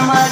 আমার